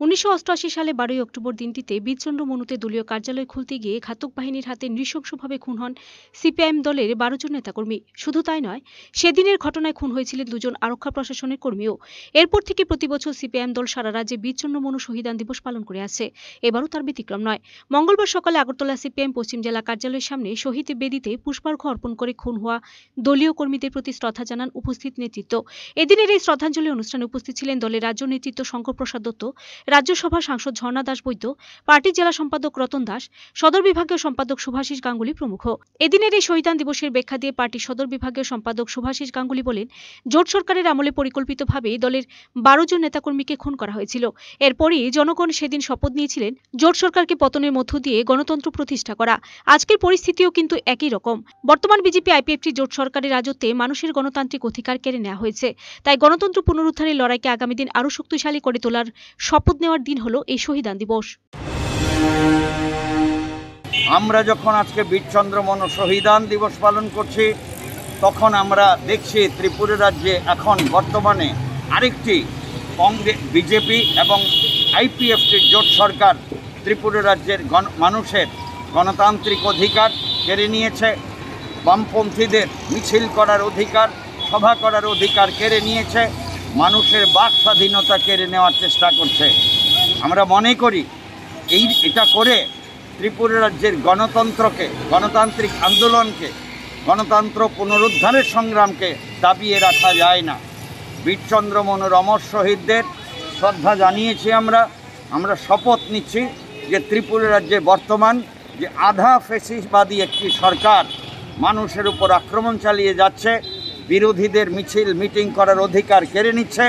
উনিশশো অষ্টআশি সালে বারোই অক্টোবর দিনটিতে বীরচন্দ্র মনুতে দলীয় কার্যালয় খুলতে গিয়ে ঘাতক বাহিনীর হাতে নৃশংসভাবে খুন হন সিপিআইএম দলের বারো জন নেতাকর্মী। শুধু তাই নয়, সেদিনের ঘটনায় খুন হয়েছিলেন দুজন আরক্ষা প্রশাসনের কর্মীও। এরপর থেকে প্রতি বছর সিপিআইএম দল সারা রাজ্যে বীরচন্দ্র মনু শহীদান দিবস পালন করে আসছে। এবারও তার ব্যতিক্রম নয়। মঙ্গলবার সকালে আগরতলা সিপিআইএম পশ্চিম জেলা কার্যালয়ের সামনে শহীদ বেদিতে পুষ্পার্ঘ্য অর্পণ করে খুন হওয়া দলীয় কর্মীদের প্রতি শ্রদ্ধা জানান উপস্থিত নেতৃত্ব। এদিনের এই শ্রদ্ধাঞ্জলি অনুষ্ঠানে উপস্থিত ছিলেন দলের রাজ্য নেতৃত্ব শঙ্কর প্রসাদ দত্ত রাজ্যসভার সাংসদ ঝর্ণা দাস বৈদ্য পার্টির জেলা সম্পাদক রতন দাস, সদর বিভাগীয় সম্পাদক শুভাশিস গাঙ্গুলি প্রমুখ। এদিনের এই শহীদান দিবসের ব্যাখ্যা দিয়ে পার্টির সদর বিভাগীয় সম্পাদক শুভাশিস গাঙ্গুলি বলেন, জোট সরকারের আমলে পরিকল্পিতভাবে দলের বারো জন নেতাকর্মীকে খুন করা হয়েছিল। এরপরই জনগণ সেদিন শপথ নিয়েছিলেন, জোট সরকারকে পতনের মধ্য দিয়ে গণতন্ত্র প্রতিষ্ঠা করা। আজকের পরিস্থিতিও কিন্তু একই রকম। বর্তমান বিজেপি আইপিএফটি জোট সরকারের রাজত্বে মানুষের গণতান্ত্রিক অধিকার কেড়ে নেওয়া হয়েছে। তাই গণতন্ত্র পুনরুদ্ধারের লড়াইকে আগামী দিন আরও শক্তিশালী করে তোলার শপথ নেওয়ার দিন হলো এই শহীদান দিবস। আমরা যখন আজকে বীরচন্দ্র মন শহীদান দিবস পালন করছি, তখন আমরা দেখছি ত্রিপুরা রাজ্যে এখন বর্তমানে আরেকটি কংগ্রেস বিজেপি এবং আইপিএফটির জোট সরকার ত্রিপুরা রাজ্যের গণ, মানুষের গণতান্ত্রিক অধিকার কেড়ে নিয়েছে, বামপন্থীদের মিছিল করার অধিকার, সভা করার অধিকার কেড়ে নিয়েছে, মানুষের বাক স্বাধীনতা কেড়ে নেওয়ার চেষ্টা করছে। আমরা মনে করি, এই এটা করে ত্রিপুরা রাজ্যের গণতন্ত্রকে, গণতান্ত্রিক আন্দোলনকে, গণতন্ত্র পুনরুদ্ধারের সংগ্রামকে দাবিয়ে রাখা যায় না। বীরচন্দ্র মনুর অমর শহীদদের শ্রদ্ধা জানিয়েছি আমরা আমরা শপথ নিচ্ছি যে ত্রিপুরা রাজ্যে বর্তমান যে আধা ফেসিসবাদী একটি সরকার মানুষের উপর আক্রমণ চালিয়ে যাচ্ছে, বিরোধীদের মিছিল, মিটিং করার অধিকার কেড়ে নিচ্ছে,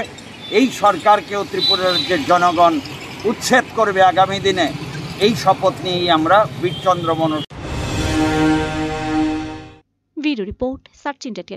এই সরকারকেও ত্রিপুরা রাজ্যের জনগণ উচ্ছেদ করবে আগামী দিনে। এই শপথ নিয়েই আমরা বীরচন্দ্র মনোর ভিডিও রিপোর্ট সার্চ ইন্ডিয়া